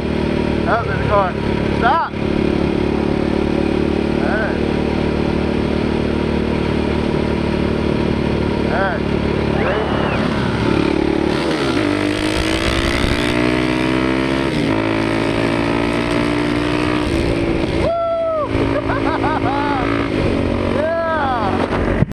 Oh, there's a car. Stop!